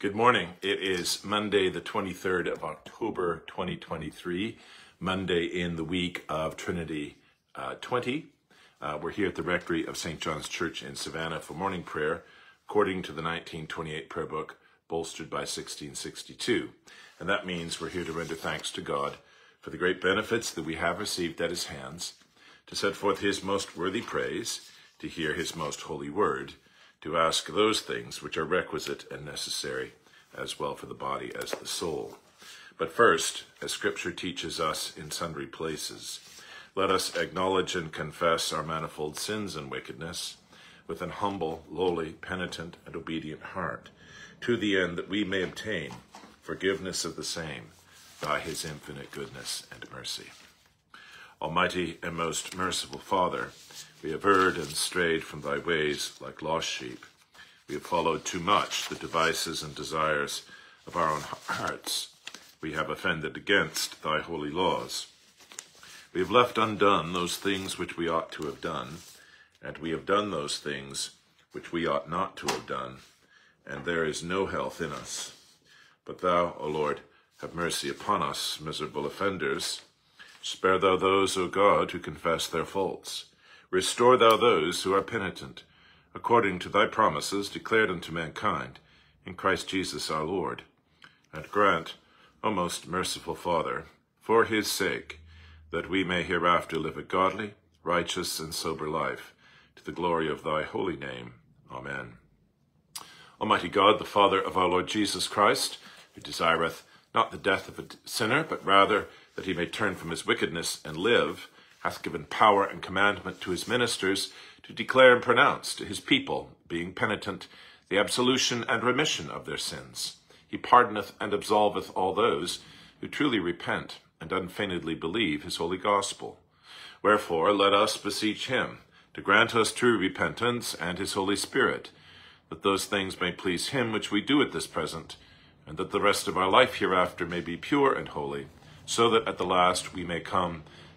Good morning. It is Monday, the 23rd of October, 2023, Monday in the week of Trinity uh, 20. Uh, we're here at the Rectory of St. John's Church in Savannah for morning prayer, according to the 1928 prayer book, bolstered by 1662. And that means we're here to render thanks to God for the great benefits that we have received at his hands, to set forth his most worthy praise, to hear his most holy word, to ask those things which are requisite and necessary, as well for the body as the soul. But first, as Scripture teaches us in sundry places, let us acknowledge and confess our manifold sins and wickedness with an humble, lowly, penitent, and obedient heart, to the end that we may obtain forgiveness of the same by his infinite goodness and mercy. Almighty and most merciful Father, we have erred and strayed from thy ways like lost sheep. We have followed too much the devices and desires of our own hearts. We have offended against thy holy laws. We have left undone those things which we ought to have done, and we have done those things which we ought not to have done, and there is no health in us. But thou, O Lord, have mercy upon us, miserable offenders. Spare thou those, O God, who confess their faults Restore thou those who are penitent, according to thy promises declared unto mankind, in Christ Jesus our Lord. And grant, O most merciful Father, for his sake, that we may hereafter live a godly, righteous, and sober life, to the glory of thy holy name. Amen. Almighty God, the Father of our Lord Jesus Christ, who desireth not the death of a sinner, but rather that he may turn from his wickedness and live, hath given power and commandment to his ministers to declare and pronounce to his people, being penitent, the absolution and remission of their sins. He pardoneth and absolveth all those who truly repent and unfeignedly believe his holy gospel. Wherefore let us beseech him to grant us true repentance and his Holy Spirit, that those things may please him which we do at this present, and that the rest of our life hereafter may be pure and holy, so that at the last we may come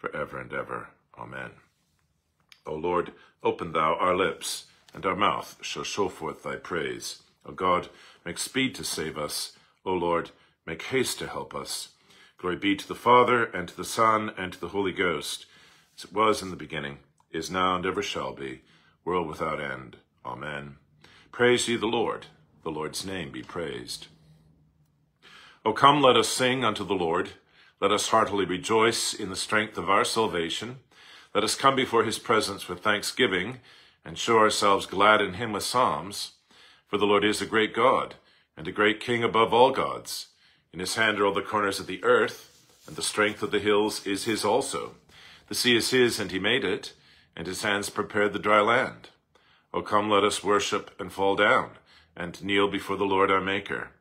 forever and ever. Amen. O Lord, open thou our lips, and our mouth shall show forth thy praise. O God, make speed to save us. O Lord, make haste to help us. Glory be to the Father, and to the Son, and to the Holy Ghost, as it was in the beginning, is now, and ever shall be, world without end. Amen. Praise ye the Lord. The Lord's name be praised. O come, let us sing unto the Lord. Let us heartily rejoice in the strength of our salvation. Let us come before his presence with thanksgiving and show ourselves glad in him with psalms. For the Lord is a great God and a great King above all gods. In his hand are all the corners of the earth, and the strength of the hills is his also. The sea is his, and he made it, and his hands prepared the dry land. O come, let us worship and fall down, and kneel before the Lord our Maker.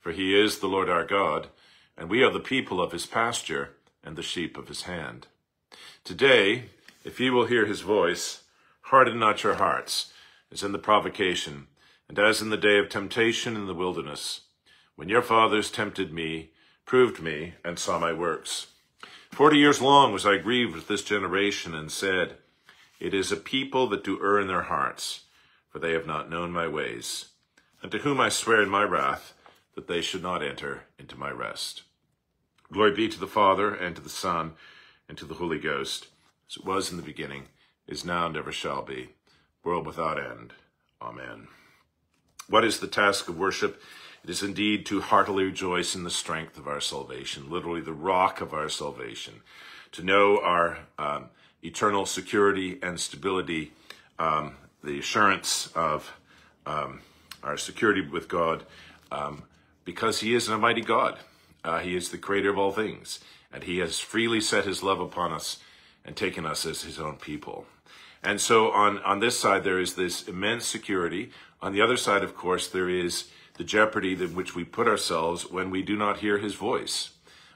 For he is the Lord our God, and we are the people of his pasture and the sheep of his hand. Today, if ye will hear his voice, harden not your hearts, as in the provocation, and as in the day of temptation in the wilderness, when your fathers tempted me, proved me, and saw my works. Forty years long was I grieved with this generation, and said, It is a people that do err in their hearts, for they have not known my ways, and to whom I swear in my wrath, that they should not enter into my rest. Glory be to the Father, and to the Son, and to the Holy Ghost, as it was in the beginning, is now, and ever shall be, world without end. Amen. What is the task of worship? It is indeed to heartily rejoice in the strength of our salvation, literally the rock of our salvation, to know our um, eternal security and stability, um, the assurance of um, our security with God, um, because He is an almighty God. Uh, he is the creator of all things, and he has freely set his love upon us and taken us as his own people. And so on, on this side, there is this immense security. On the other side, of course, there is the jeopardy in which we put ourselves when we do not hear his voice,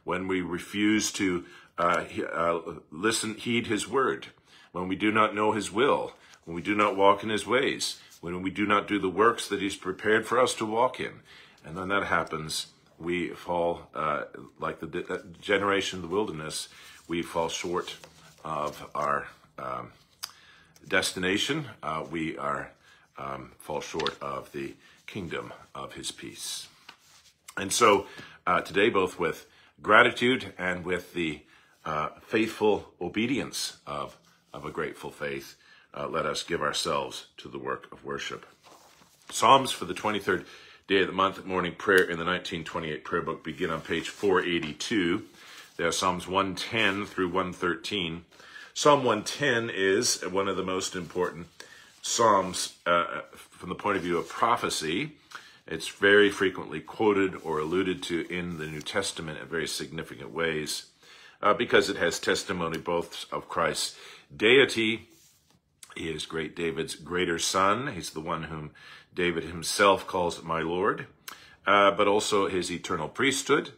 when we refuse to uh, uh, listen, heed his word, when we do not know his will, when we do not walk in his ways, when we do not do the works that he's prepared for us to walk in. And then that happens, we fall, uh, like the uh, generation of the wilderness, we fall short of our um, destination. Uh, we are um, fall short of the kingdom of his peace. And so uh, today, both with gratitude and with the uh, faithful obedience of, of a grateful faith, uh, let us give ourselves to the work of worship. Psalms for the 23rd day of the month morning prayer in the 1928 prayer book begin on page 482. There are Psalms 110 through 113. Psalm 110 is one of the most important Psalms uh, from the point of view of prophecy. It's very frequently quoted or alluded to in the New Testament in very significant ways uh, because it has testimony both of Christ's deity. He is great David's greater son. He's the one whom David himself calls my Lord, uh, but also his eternal priesthood,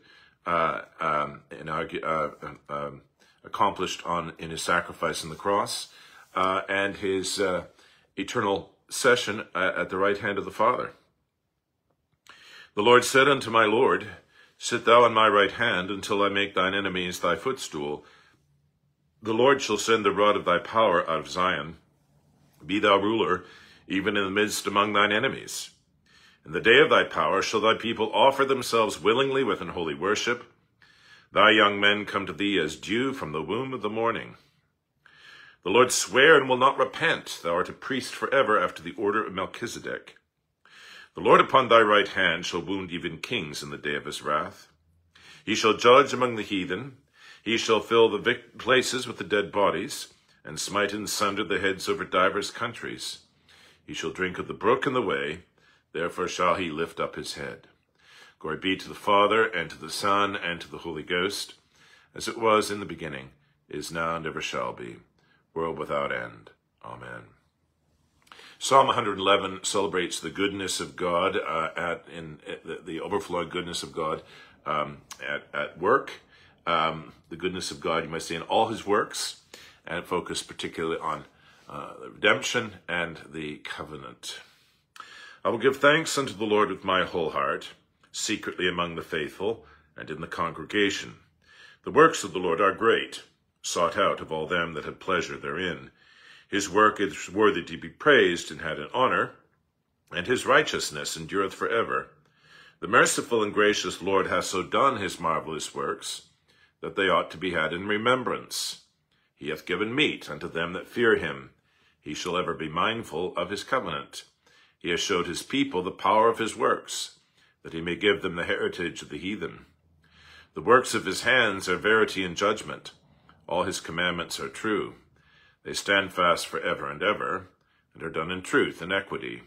uh, um, and, uh, um, accomplished on in his sacrifice on the cross, uh, and his uh, eternal session at the right hand of the Father. The Lord said unto my Lord, Sit thou on my right hand until I make thine enemies thy footstool. The Lord shall send the rod of thy power out of Zion. Be thou ruler, even in the midst among thine enemies. In the day of thy power shall thy people offer themselves willingly with an holy worship. Thy young men come to thee as dew from the womb of the morning. The Lord sware and will not repent. Thou art a priest forever after the order of Melchizedek. The Lord upon thy right hand shall wound even kings in the day of his wrath. He shall judge among the heathen. He shall fill the places with the dead bodies, and smite in sunder the heads over divers countries. He shall drink of the brook in the way, therefore shall he lift up his head. Glory be to the Father, and to the Son, and to the Holy Ghost, as it was in the beginning, is now, and ever shall be world without end. Amen. Psalm 111 celebrates the goodness of God uh, at in the, the, overflowing goodness of God um, at, at work, um, the goodness of God, you might say, in all his works, and focus particularly on uh, redemption and the covenant. I will give thanks unto the Lord with my whole heart, secretly among the faithful and in the congregation. The works of the Lord are great sought out of all them that had pleasure therein. His work is worthy to be praised and had an honor, and his righteousness endureth for ever. The merciful and gracious Lord hath so done his marvellous works, that they ought to be had in remembrance. He hath given meat unto them that fear him. He shall ever be mindful of his covenant. He has showed his people the power of his works, that he may give them the heritage of the heathen. The works of his hands are verity and judgment. All his commandments are true. They stand fast for ever and ever, and are done in truth and equity.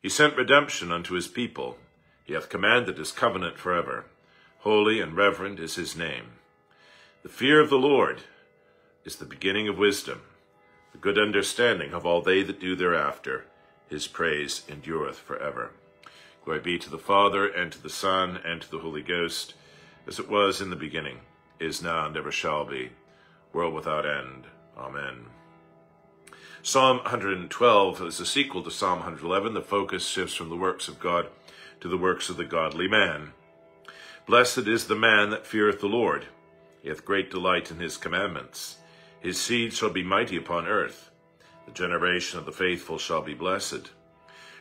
He sent redemption unto his people. He hath commanded his covenant forever. Holy and reverend is his name. The fear of the Lord is the beginning of wisdom. The good understanding of all they that do thereafter. His praise endureth forever. Glory be to the Father, and to the Son, and to the Holy Ghost, as it was in the beginning, is now, and ever shall be, world without end. Amen. Psalm 112 is a sequel to Psalm 111. The focus shifts from the works of God to the works of the godly man. Blessed is the man that feareth the Lord. He hath great delight in his commandments. His seed shall be mighty upon earth. The generation of the faithful shall be blessed.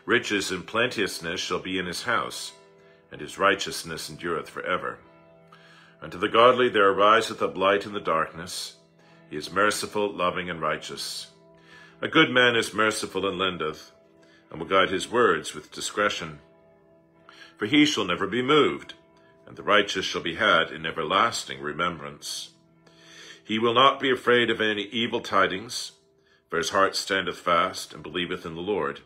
Riches and plenteousness shall be in his house, and his righteousness endureth for ever. Unto the godly there ariseth a light in the darkness, he is merciful, loving, and righteous. A good man is merciful and lendeth, and will guide his words with discretion. For he shall never be moved, and the righteous shall be had in everlasting remembrance. He will not be afraid of any evil tidings, for his heart standeth fast, and believeth in the Lord.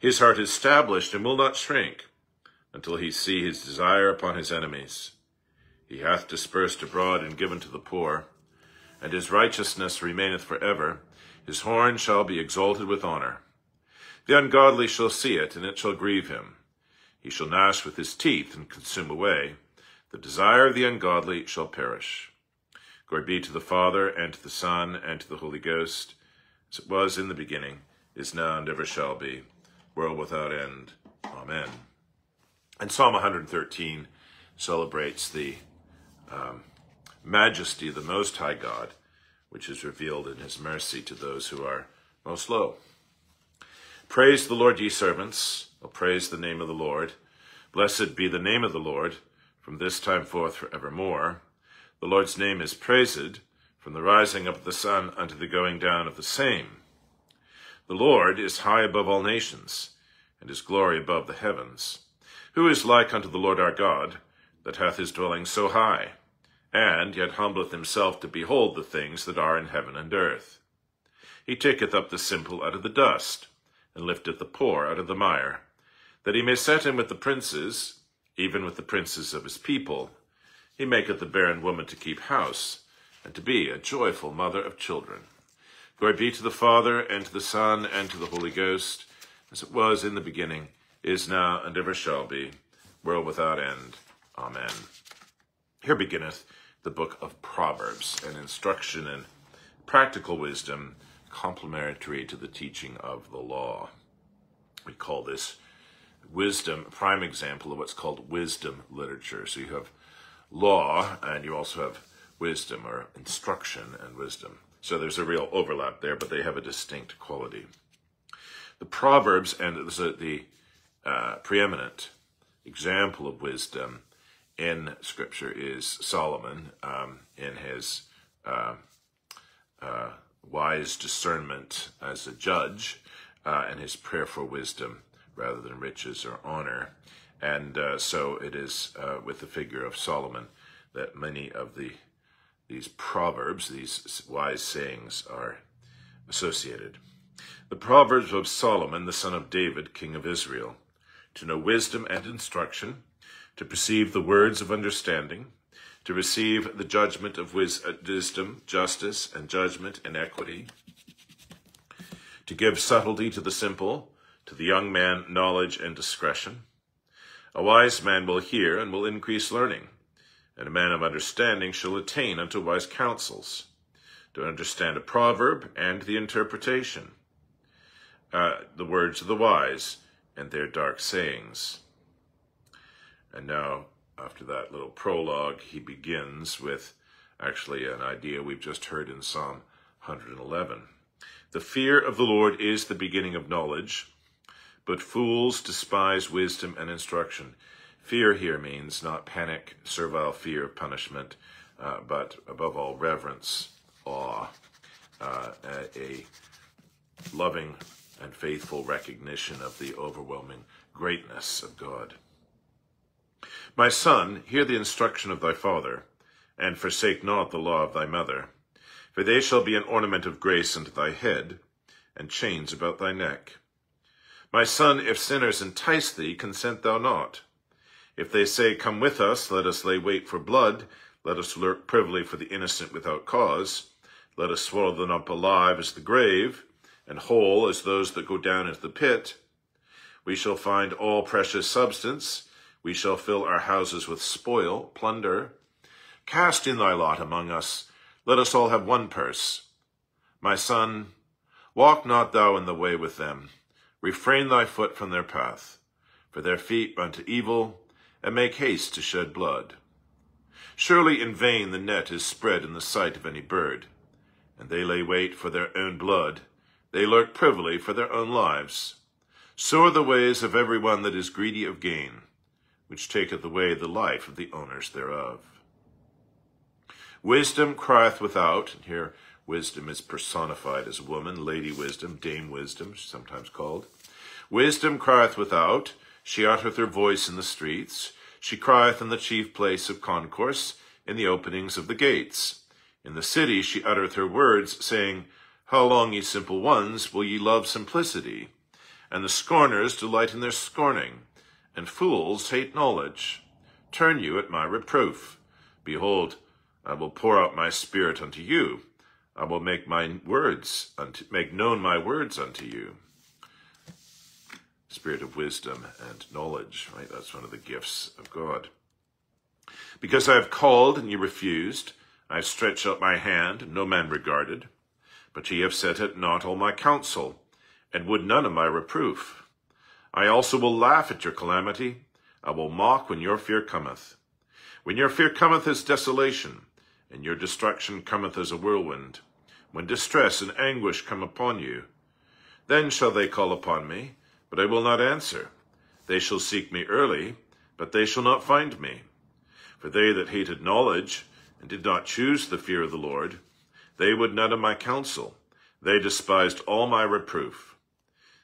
His heart is established, and will not shrink, until he see his desire upon his enemies. He hath dispersed abroad and given to the poor and his righteousness remaineth for ever. His horn shall be exalted with honor. The ungodly shall see it, and it shall grieve him. He shall gnash with his teeth and consume away. The desire of the ungodly shall perish. Glory be to the Father, and to the Son, and to the Holy Ghost, as it was in the beginning, is now, and ever shall be, world without end. Amen. And Psalm 113 celebrates the um, majesty of the Most High God, which is revealed in his mercy to those who are most low. Praise the Lord, ye servants. Oh, praise the name of the Lord. Blessed be the name of the Lord from this time forth forevermore. The Lord's name is praised from the rising up of the sun unto the going down of the same. The Lord is high above all nations, and his glory above the heavens. Who is like unto the Lord our God, that hath his dwelling so high, and yet humbleth himself to behold the things that are in heaven and earth? He taketh up the simple out of the dust, and lifteth the poor out of the mire, that he may set him with the princes, even with the princes of his people. He maketh the barren woman to keep house, and to be a joyful mother of children. Glory be to the Father, and to the Son, and to the Holy Ghost, as it was in the beginning, is now, and ever shall be, world without end. Amen. Here beginneth the book of Proverbs, an instruction in practical wisdom complementary to the teaching of the law. We call this wisdom, a prime example of what's called wisdom literature. So you have law and you also have wisdom or instruction and wisdom. So there's a real overlap there, but they have a distinct quality. The Proverbs, and the uh, preeminent example of wisdom in Scripture is Solomon um, in his uh, uh, wise discernment as a judge uh, and his prayer for wisdom rather than riches or honor. And uh, so it is uh, with the figure of Solomon that many of the these proverbs, these wise sayings, are associated. The Proverbs of Solomon, the son of David, king of Israel, to know wisdom and instruction, to perceive the words of understanding, to receive the judgment of uh, wisdom, justice, and judgment and equity, to give subtlety to the simple, to the young man knowledge and discretion. A wise man will hear and will increase learning, and a man of understanding shall attain unto wise counsels, to understand a proverb and the interpretation, uh, the words of the wise and their dark sayings. And now after that little prologue, he begins with actually an idea we've just heard in Psalm 111. The fear of the Lord is the beginning of knowledge, but fools despise wisdom and instruction. Fear here means not panic, servile fear of punishment, uh, but above all, reverence, awe, uh, a loving and faithful recognition of the overwhelming greatness of God. My son, hear the instruction of thy father, and forsake not the law of thy mother. For they shall be an ornament of grace unto thy head, and chains about thy neck. My son, if sinners entice thee, consent thou not. If they say, Come with us, let us lay wait for blood, let us lurk privily for the innocent without cause, let us swallow them up alive as the grave, and whole as those that go down into the pit. We shall find all precious substance, we shall fill our houses with spoil, plunder. Cast in thy lot among us. Let us all have one purse. My son, walk not thou in the way with them. Refrain thy foot from their path. For their feet run to evil, and make haste to shed blood. Surely in vain the net is spread in the sight of any bird, and they lay wait for their own blood. They lurk privily for their own lives. So are the ways of every one that is greedy of gain which taketh away the life of the owners thereof. Wisdom crieth without, and here wisdom is personified as woman, lady wisdom, dame wisdom, sometimes called. Wisdom crieth without, she uttereth her voice in the streets, she crieth in the chief place of concourse, in the openings of the gates. In the city she uttereth her words, saying, How long, ye simple ones, will ye love simplicity? And the scorners delight in their scorning and fools hate knowledge. Turn you at my reproof. Behold, I will pour out my spirit unto you. I will make my words unto, make known my words unto you. spirit of wisdom and knowledge, right? That's one of the gifts of God. Because I have called and ye refused, I have stretched out my hand, and no man regarded. But ye have set at naught all my counsel, and would none of my reproof. I also will laugh at your calamity. I will mock when your fear cometh. When your fear cometh as desolation, and your destruction cometh as a whirlwind, when distress and anguish come upon you, then shall they call upon me, but I will not answer. They shall seek me early, but they shall not find me. For they that hated knowledge, and did not choose the fear of the Lord, they would none of my counsel. They despised all my reproof.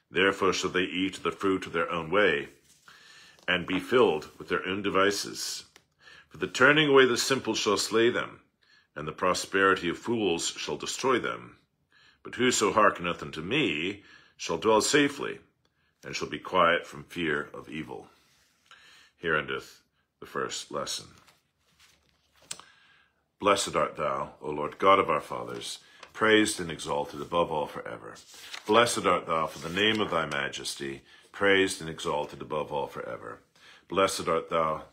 Therefore shall they eat the fruit of their own way, and be filled with their own devices. For the turning away the simple shall slay them, and the prosperity of fools shall destroy them. But whoso hearkeneth unto me shall dwell safely, and shall be quiet from fear of evil. Here endeth the first lesson. Blessed art thou, O Lord God of our fathers, praised and exalted above all forever. Blessed art thou for the name of thy majesty, praised and exalted above all forever. Blessed art thou,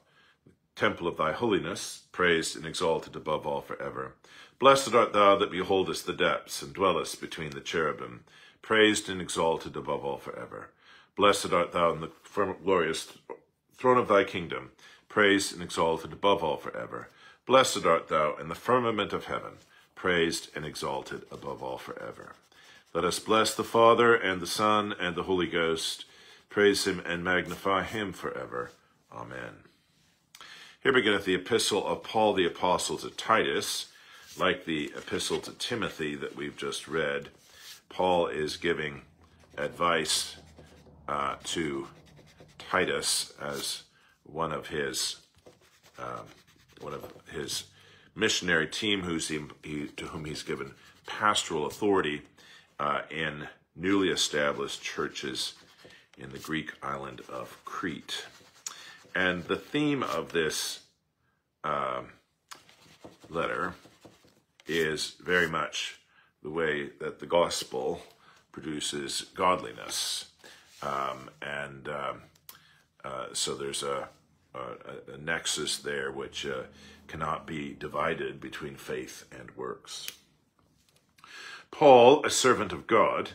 temple of thy holiness, praised and exalted above all forever. Blessed art thou that beholdest the depths and dwellest between the cherubim, praised and exalted above all forever. Blessed art thou in the glorious throne of thy kingdom, praised and exalted above all forever. Blessed art thou in the firmament of heaven, praised and exalted above all forever. Let us bless the Father and the Son and the Holy Ghost. Praise him and magnify him forever. Amen. Here beginneth the epistle of Paul the Apostle to Titus. Like the epistle to Timothy that we've just read, Paul is giving advice uh, to Titus as one of his um, one of his missionary team who's he, to whom he's given pastoral authority uh, in newly established churches in the Greek island of Crete. And the theme of this uh, letter is very much the way that the gospel produces godliness. Um, and um, uh, so there's a a, a nexus there which uh, cannot be divided between faith and works. Paul, a servant of God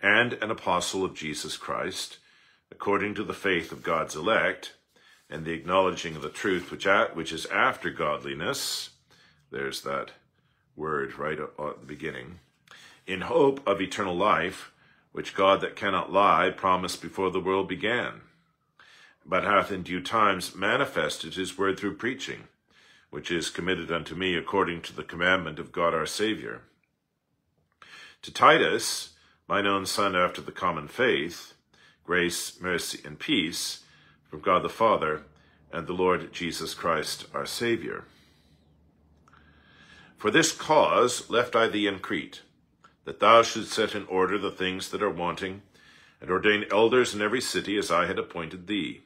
and an apostle of Jesus Christ, according to the faith of God's elect, and the acknowledging of the truth which, which is after godliness, there's that word right at the beginning, in hope of eternal life, which God that cannot lie promised before the world began but hath in due times manifested his word through preaching, which is committed unto me according to the commandment of God our Saviour. To Titus, mine own son after the common faith, grace, mercy, and peace from God the Father and the Lord Jesus Christ our Saviour. For this cause left I thee in Crete, that thou shouldst set in order the things that are wanting, and ordain elders in every city as I had appointed thee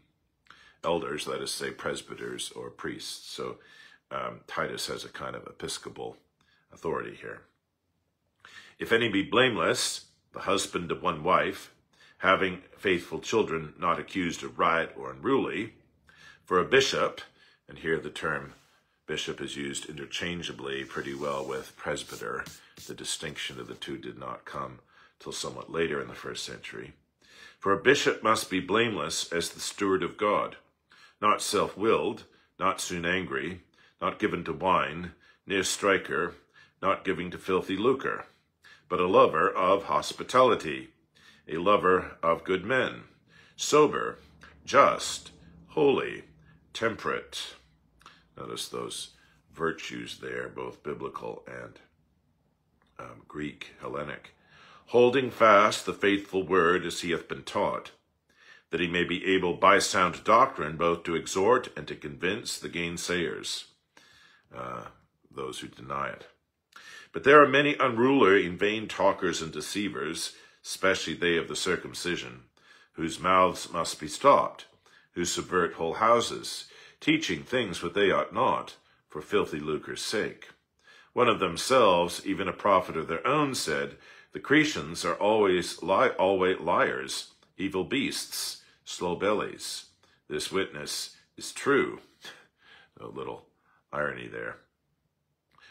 elders, let us say presbyters or priests. So um, Titus has a kind of episcopal authority here. If any be blameless, the husband of one wife, having faithful children, not accused of riot or unruly, for a bishop, and here the term bishop is used interchangeably pretty well with presbyter. The distinction of the two did not come till somewhat later in the first century. For a bishop must be blameless as the steward of God, not self-willed, not soon angry, not given to wine, near striker, not giving to filthy lucre, but a lover of hospitality, a lover of good men, sober, just, holy, temperate. Notice those virtues there, both biblical and um, Greek, Hellenic. Holding fast the faithful word as he hath been taught, that he may be able by sound doctrine both to exhort and to convince the gainsayers, uh, those who deny it. But there are many unruly and vain talkers and deceivers, especially they of the circumcision, whose mouths must be stopped, who subvert whole houses, teaching things what they ought not, for filthy lucre's sake. One of themselves, even a prophet of their own, said, The Cretans are always, li- always liars, evil beasts, slow bellies. This witness is true. A little irony there.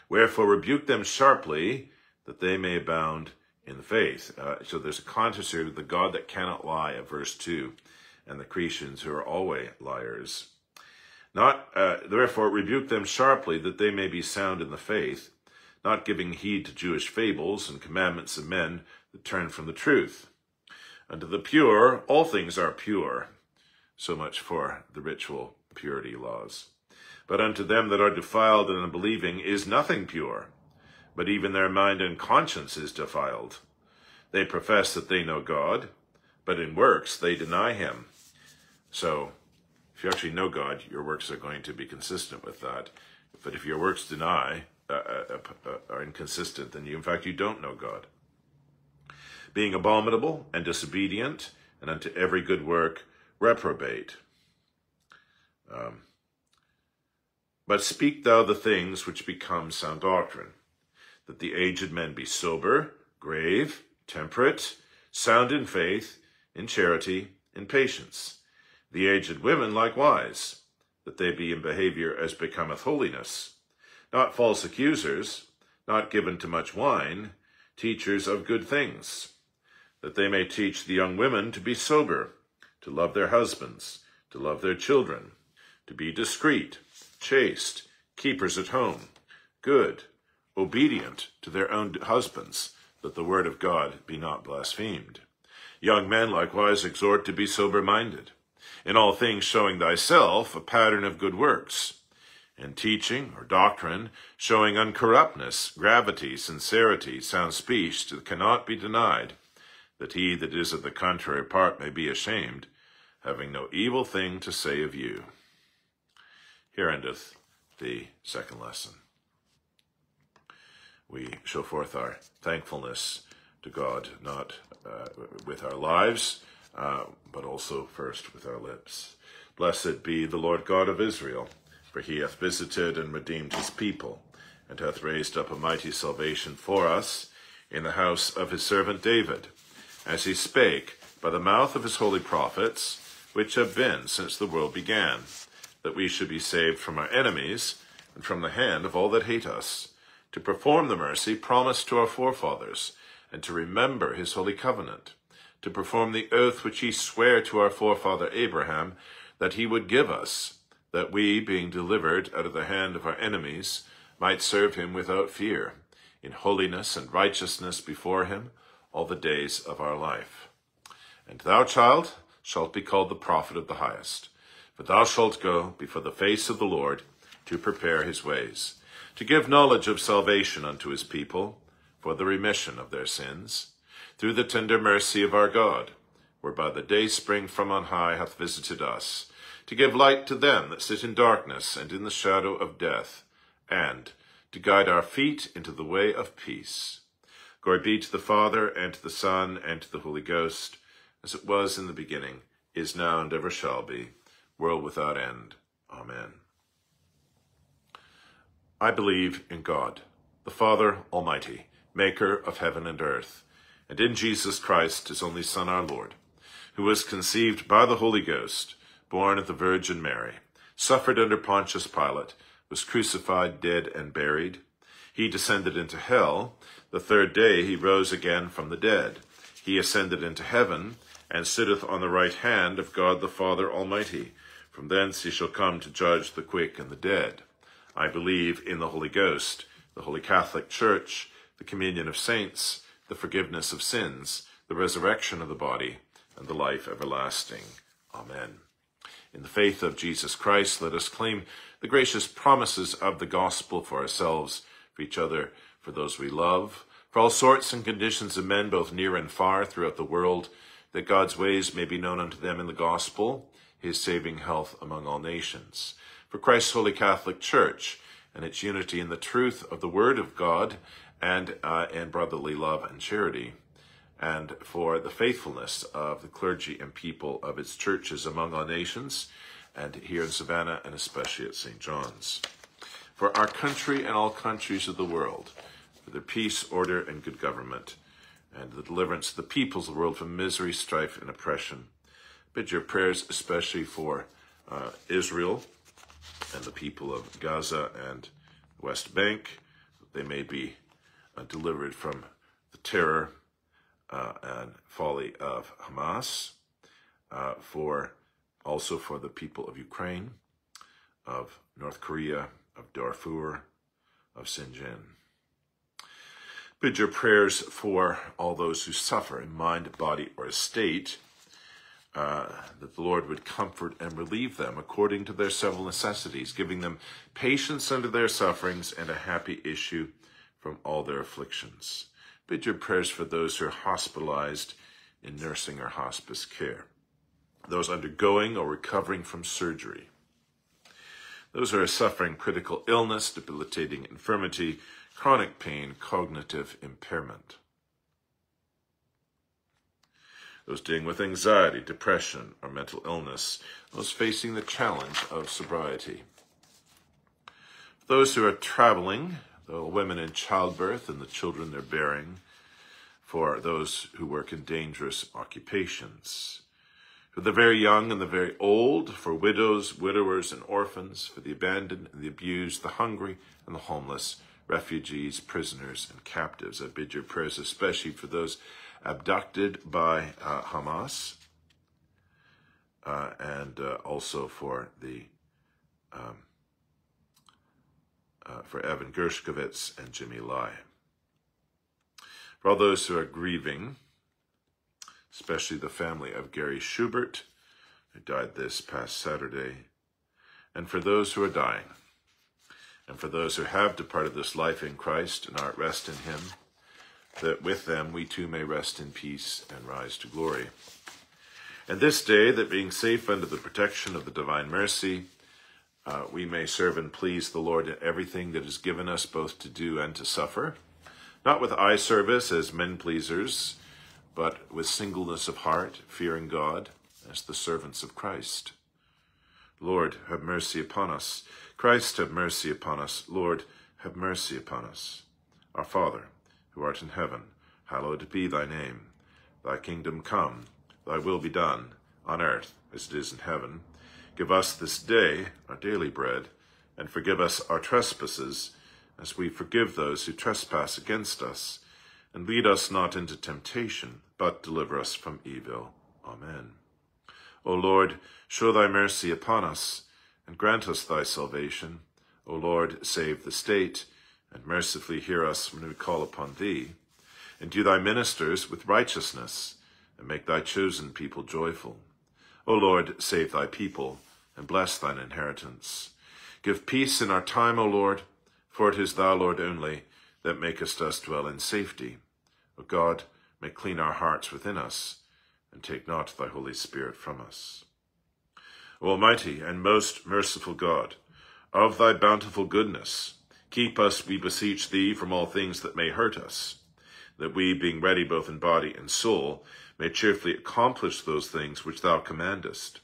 Wherefore rebuke them sharply, that they may abound in the faith. Uh, so there's a contrast here the God that cannot lie of verse 2, and the Cretians who are always liars. Not uh, therefore rebuke them sharply, that they may be sound in the faith, not giving heed to Jewish fables and commandments of men that turn from the truth. Unto the pure, all things are pure. So much for the ritual purity laws. But unto them that are defiled and unbelieving is nothing pure, but even their mind and conscience is defiled. They profess that they know God, but in works they deny him. So, if you actually know God, your works are going to be consistent with that. But if your works deny, uh, uh, uh, are inconsistent, then you, in fact, you don't know God. Being abominable and disobedient, and unto every good work reprobate. Um, but speak thou the things which become sound doctrine, that the aged men be sober, grave, temperate, sound in faith, in charity, in patience. The aged women likewise, that they be in behavior as becometh holiness, not false accusers, not given to much wine, teachers of good things, that they may teach the young women to be sober, to love their husbands, to love their children, to be discreet, chaste, keepers at home, good, obedient to their own husbands, that the word of God be not blasphemed. Young men likewise exhort to be sober minded, in all things showing thyself a pattern of good works, in teaching or doctrine, showing uncorruptness, gravity, sincerity, sound speech that cannot be denied, that he that is of the contrary part may be ashamed, having no evil thing to say of you. Here endeth the second lesson. We show forth our thankfulness to God, not uh, with our lives, uh, but also first with our lips. Blessed be the Lord God of Israel, for he hath visited and redeemed his people, and hath raised up a mighty salvation for us in the house of his servant David, as he spake by the mouth of his holy prophets, which have been since the world began that we should be saved from our enemies and from the hand of all that hate us, to perform the mercy promised to our forefathers, and to remember his holy covenant, to perform the oath which he sware to our forefather Abraham, that he would give us, that we, being delivered out of the hand of our enemies, might serve him without fear, in holiness and righteousness before him all the days of our life. And thou, child, shalt be called the prophet of the highest for thou shalt go before the face of the Lord to prepare his ways, to give knowledge of salvation unto his people, for the remission of their sins, through the tender mercy of our God, whereby the day spring from on high hath visited us, to give light to them that sit in darkness and in the shadow of death, and to guide our feet into the way of peace. Glory be to the Father, and to the Son, and to the Holy Ghost, as it was in the beginning, is now, and ever shall be, world without end. Amen. I believe in God, the Father Almighty, maker of heaven and earth, and in Jesus Christ, his only Son, our Lord, who was conceived by the Holy Ghost, born of the Virgin Mary, suffered under Pontius Pilate, was crucified, dead, and buried. He descended into hell. The third day he rose again from the dead. He ascended into heaven, and sitteth on the right hand of God the Father Almighty. From thence he shall come to judge the quick and the dead. I believe in the Holy Ghost, the Holy Catholic Church, the communion of saints, the forgiveness of sins, the resurrection of the body, and the life everlasting. Amen. In the faith of Jesus Christ, let us claim the gracious promises of the gospel for ourselves, for each other, for those we love, for all sorts and conditions of men, both near and far throughout the world, that God's ways may be known unto them in the gospel, his saving health among all nations. For Christ's holy Catholic Church and its unity in the truth of the Word of God and, uh, and brotherly love and charity, and for the faithfulness of the clergy and people of its churches among all nations, and here in Savannah and especially at St. John's. For our country and all countries of the world, for their peace, order, and good government, and the deliverance of the peoples of the world from misery, strife, and oppression. Bid your prayers especially for uh, Israel and the people of Gaza and West Bank, they may be uh, delivered from the terror uh, and folly of Hamas, uh, for also for the people of Ukraine, of North Korea, of Darfur, of Xinjiang. Bid your prayers for all those who suffer in mind, body, or estate, uh, that the Lord would comfort and relieve them according to their several necessities, giving them patience under their sufferings and a happy issue from all their afflictions. Bid your prayers for those who are hospitalized in nursing or hospice care, those undergoing or recovering from surgery, those who are suffering critical illness, debilitating infirmity, chronic pain, cognitive impairment. Those dealing with anxiety, depression, or mental illness, those facing the challenge of sobriety. Those who are traveling, the women in childbirth and the children they're bearing, for those who work in dangerous occupations, for the very young and the very old, for widows, widowers, and orphans, for the abandoned and the abused, the hungry and the homeless, refugees, prisoners, and captives. I bid your prayers especially for those abducted by uh, Hamas uh, and uh, also for the um, uh, for Evan Gershkovich and Jimmy Lai. For all those who are grieving, especially the family of Gary Schubert, who died this past Saturday, and for those who are dying, and for those who have departed this life in Christ and are at rest in him, that with them we too may rest in peace and rise to glory. And this day, that being safe under the protection of the divine mercy, uh, we may serve and please the Lord in everything that is given us both to do and to suffer, not with eye service as men pleasers, but with singleness of heart, fearing God, as the servants of Christ. Lord, have mercy upon us. Christ, have mercy upon us. Lord, have mercy upon us. Our Father, who art in heaven, hallowed be thy name. Thy kingdom come, thy will be done, on earth as it is in heaven. Give us this day our daily bread, and forgive us our trespasses, as we forgive those who trespass against us. And lead us not into temptation, but deliver us from evil. Amen. O Lord, show thy mercy upon us and grant us thy salvation. O Lord, save the state, and mercifully hear us when we call upon thee. Endue thy ministers with righteousness, and make thy chosen people joyful. O Lord, save thy people, and bless thine inheritance. Give peace in our time, O Lord, for it is thou, Lord, only, that makest us dwell in safety. O God, may clean our hearts within us, and take not thy Holy Spirit from us. O Almighty and most merciful God, of thy bountiful goodness, keep us, we beseech thee, from all things that may hurt us, that we, being ready both in body and soul, may cheerfully accomplish those things which thou commandest.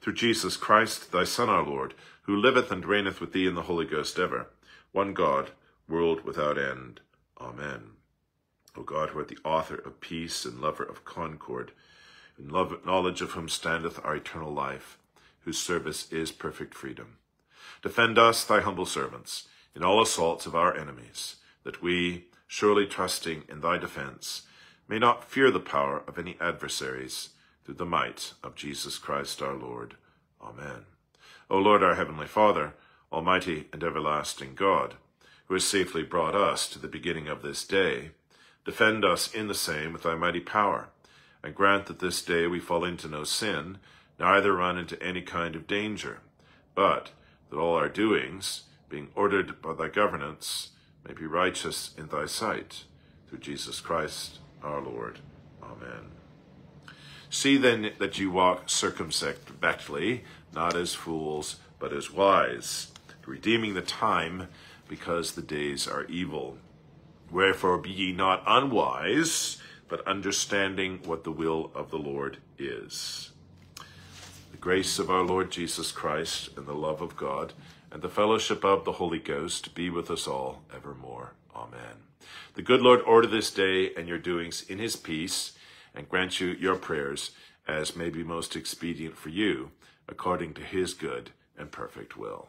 Through Jesus Christ, thy Son, our Lord, who liveth and reigneth with thee in the Holy Ghost ever, one God, world without end. Amen. O God, who art the author of peace and lover of concord, in love, knowledge of whom standeth our eternal life, whose service is perfect freedom. Defend us, thy humble servants, in all assaults of our enemies, that we, surely trusting in thy defense, may not fear the power of any adversaries, through the might of Jesus Christ our Lord. Amen. O Lord, our heavenly Father, almighty and everlasting God, who has safely brought us to the beginning of this day, defend us in the same with thy mighty power, and grant that this day we fall into no sin, neither run into any kind of danger, but that all our doings, being ordered by thy governance, may be righteous in thy sight, through Jesus Christ our Lord. Amen. See then that you walk circumspectly, not as fools, but as wise, redeeming the time, because the days are evil. Wherefore be ye not unwise, but understanding what the will of the Lord is. Grace of our Lord Jesus Christ, and the love of God, and the fellowship of the Holy Ghost be with us all evermore. Amen. The good Lord order this day and your doings in his peace, and grant you your prayers as may be most expedient for you, according to his good and perfect will.